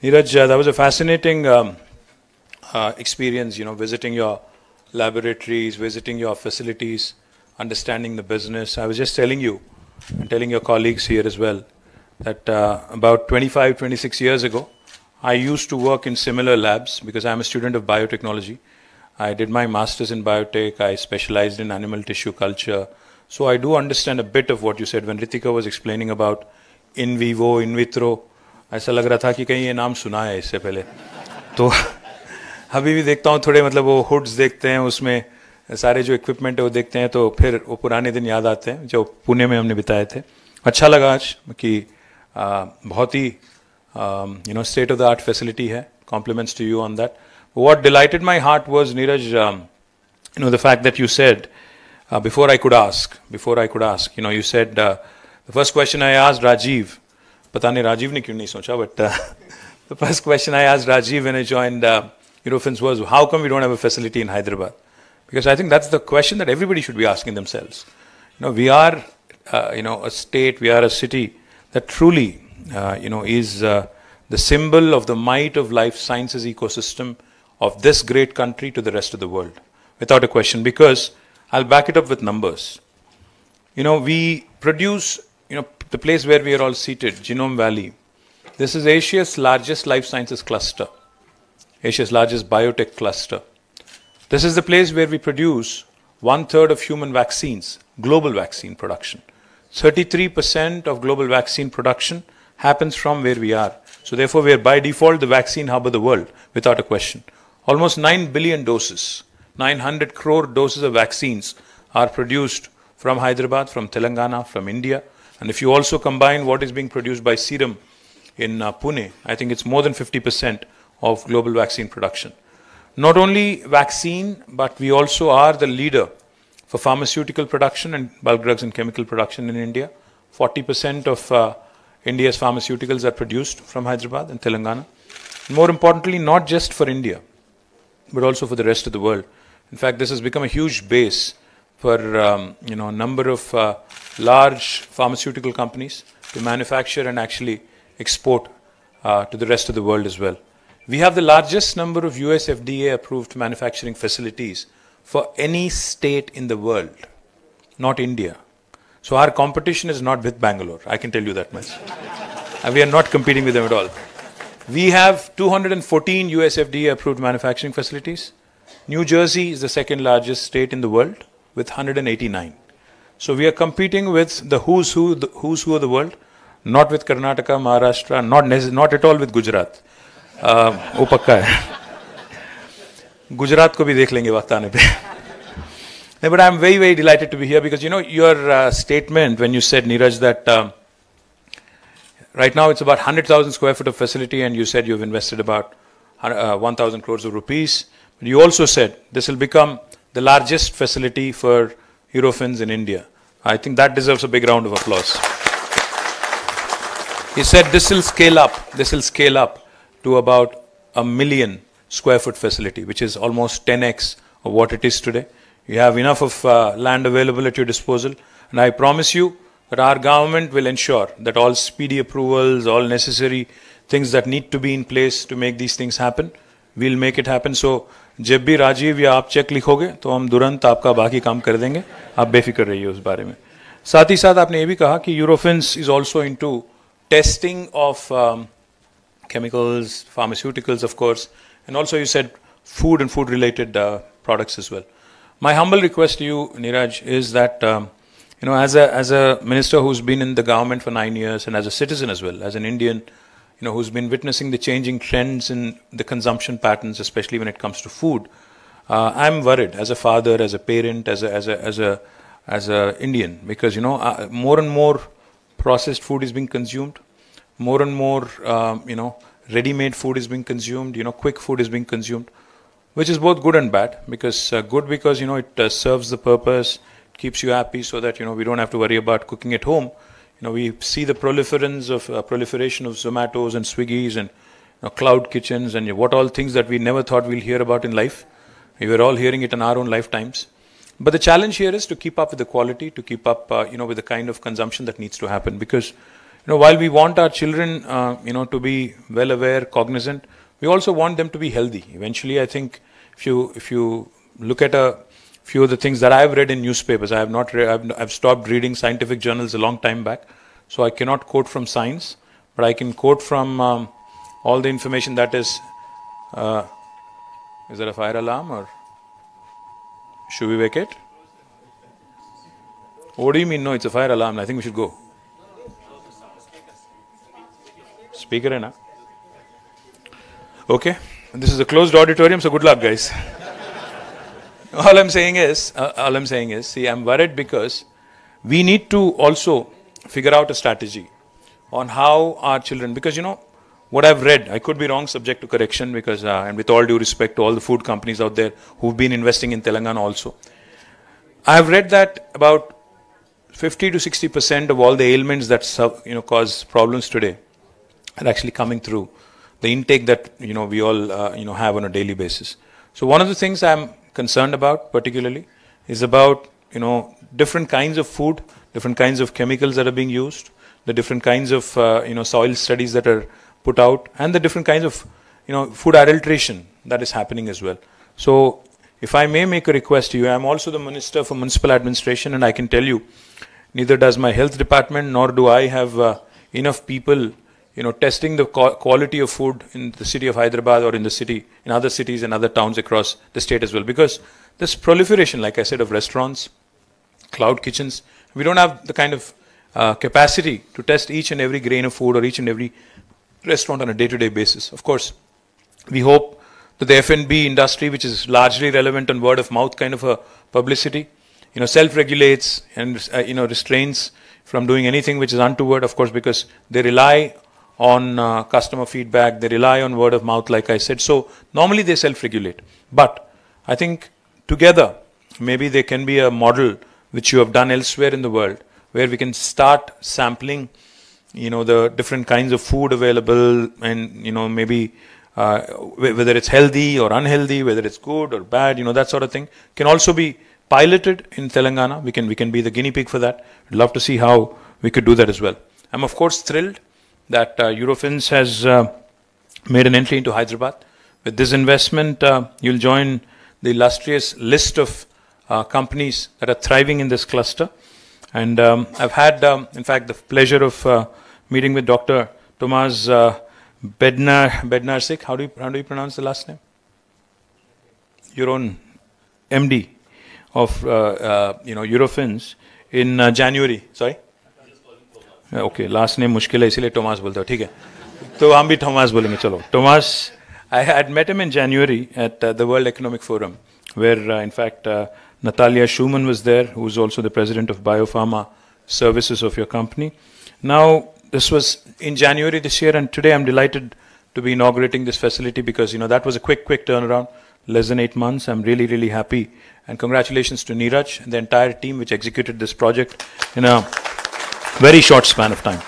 Neeraj, uh, that was a fascinating um, uh, experience, you know, visiting your laboratories, visiting your facilities, understanding the business. I was just telling you, and telling your colleagues here as well, that uh, about 25, 26 years ago, I used to work in similar labs because I'm a student of biotechnology. I did my master's in biotech, I specialized in animal tissue culture. So I do understand a bit of what you said when Ritika was explaining about in vivo, in vitro. ऐसा लग रहा था कि कहीं ये नाम सुना है इससे पहले। तो अभी भी देखता हूँ, थोड़े मतलब वो हुड्स देखते हैं, उसमें सारे जो इक्विपमेंट है वो देखते हैं तो फिर वो पुराने दिन याद आते हैं, जो पुणे में हमने बिताए थे। अच्छा लगा आज कि बहुत ही you know state of the art facility है। Compliments to you on that what delighted my heart was Neeraj you know the fact that you said before I could ask before I could ask you know you said the first question I आज राजीव पता नहीं राजीव ने क्यों नहीं सोचा, but uh, the first question I asked Rajiv when I joined uh, Eurofins was, how come we don't have a facility in Hyderabad? Because I think that's the question that everybody should be asking themselves. You know, we are, uh, you know, a state, we are a city that truly, uh, you know, is uh, the symbol of the might of life sciences ecosystem of this great country to the rest of the world, without a question. Because I'll back it up with numbers. You know, we produce, you know, the place where we are all seated, Genome Valley. This is Asia's largest life sciences cluster, Asia's largest biotech cluster. This is the place where we produce one third of human vaccines, global vaccine production. 33% of global vaccine production happens from where we are. So, therefore, we are by default the vaccine hub of the world without a question. Almost 9 billion doses, 900 crore doses of vaccines are produced from Hyderabad, from Telangana, from India. And if you also combine what is being produced by Serum in uh, Pune, I think it's more than 50% of global vaccine production not only vaccine, but we also are the leader for pharmaceutical production and bulk drugs and chemical production in India. 40% of uh, India's pharmaceuticals are produced from Hyderabad and Telangana. More importantly, not just for India, but also for the rest of the world. In fact, this has become a huge base for um, you know a number of uh, large pharmaceutical companies to manufacture and actually export uh, to the rest of the world as well. We have the largest number of US FDA approved manufacturing facilities for any state in the world, not India. So our competition is not with Bangalore, I can tell you that much. and we are not competing with them at all. We have 214 US FDA approved manufacturing facilities. New Jersey is the second largest state in the world with 189. So we are competing with the who's who, the who's who of the world, not with Karnataka, Maharashtra, not, not at all with Gujarat. वो पक्का है गुजरात को भी देख लेंगे वक्त आने पे but I'm very, very delighted to be here because you know your uh, statement when you said Neeraj that um, right now it's about 100,000 square foot of facility and you said you've invested about uh, 1,000 crores of rupees. But you also said this will become the largest facility for Eurofins in India. I think that deserves a big round of applause. He said this will scale up, this will scale up to about a million square foot facility, which is almost 10x of what it is today. You have enough of uh, land available at your disposal, and I promise you that our government will ensure that all speedy approvals, all necessary things that need to be in place to make these things happen, we'll make it happen. So, जब भी राजीव या आप check लिखोगे तो हम तुरंत आपका बाकी काम कर देंगे आप बेफिक्र रहिए उस बारे में साथ ही साथ आपने ये भी कहा कि Eurofins is also into testing of chemicals, pharmaceuticals, of course, and also you said food and food related uh, products as well. My humble request to you, Neeraj, is that um, you know, as a as a minister who's been in the government for nine years, and as a citizen as well, as an Indian, you know, who's been witnessing the changing trends in the consumption patterns, especially when it comes to food, uh, I'm worried as a father, as a parent, as a as a as a as a Indian, because you know, uh, more and more processed food is being consumed more and more, um, you know, ready-made food is being consumed. You know, quick food is being consumed, which is both good and bad. Because uh, good because you know it uh, serves the purpose, keeps you happy, so that you know we don't have to worry about cooking at home. You know, we see the proliferance of uh, proliferation of Zomatos and Swiggies and you know, cloud kitchens and what all things that we never thought we'll hear about in life. We were all hearing it in our own lifetimes. But the challenge here is to keep up with the quality, to keep up, uh, you know, with the kind of consumption that needs to happen. Because you know, while we want our children, uh, you know, to be well aware, cognizant, we also want them to be healthy. Eventually, I think if you if you look at a few of the things that I've read in newspapers, I have not read, I've, I've stopped reading scientific journals a long time back, so I cannot quote from science, but I can quote from um, all the information that is. Uh, is there a fire alarm or should we wake it? What do you mean? No, it's a fire alarm. I think we should go. Speaker, na? Okay. This is a closed auditorium, so good luck, guys. All I'm saying is, uh, all I'm saying is, see, I'm worried because we need to also figure out a strategy on how our children, because you know, what I've read, I could be wrong, subject to correction, because, uh, and with all due respect to all the food companies out there who've been investing in Telangana also, I've read that about 50 to 60 percent of all the ailments that you know cause problems today are actually coming through the intake that you know we all uh, you know have on a daily basis. So one of the things I'm concerned about particularly is about you know different kinds of food, different kinds of chemicals that are being used, the different kinds of uh, you know soil studies that are put out and the different kinds of you know food adulteration that is happening as well. So if I may make a request to you, I am also the Minister for Municipal Administration and I can tell you, neither does my health department nor do I have uh, enough people you know, testing the quality of food in the city of Hyderabad or in the city, in other cities and other towns across the state as well. Because this proliferation, like I said, of restaurants, cloud kitchens, we don't have the kind of uh, capacity to test each and every grain of food or each and every restaurant on a day-to-day basis. Of course, we hope that the F&B industry, which is largely relevant on word of mouth kind of a publicity, you know, self-regulates and uh, you know restrains from doing anything which is untoward. Of course, because they rely on uh, customer feedback, they rely on word of mouth, like I said. So normally they self-regulate, but I think together maybe there can be a model which you have done elsewhere in the world where we can start sampling you know the different kinds of food available and you know maybe uh, whether it's healthy or unhealthy whether it's good or bad you know that sort of thing can also be piloted in telangana. We can we can be the guinea pig for that. I'd love to see how we could do that as well. I'm of course thrilled that uh, eurofins has uh, made an entry into hyderabad with this investment uh, you'll join the illustrious list of companies that are thriving in this cluster and um, I've had, um, in fact, the pleasure of meeting with Dr. Tomas uh, Bednar Bednarsik. How do you how do you pronounce the last name? Your own MD of uh, uh, you know Eurofins in uh, January. Sorry. Okay last name मुश्किल है इसीलिए Thomas बोलते हो ठीक है तो हम भी टोमास बोलेंगे चलो Thomas I had met him in January at uh, the World Economic Forum, where, uh, in fact, uh, Natalia Schumann was there, who is also the president of Biopharma Services of your company. Now, this was in January this year, and today I'm delighted to be inaugurating this facility because you know that was a quick, quick turnaround, less than eight months. I'm really, really happy, and congratulations to Neeraj and the entire team which executed this project in a very short span of time.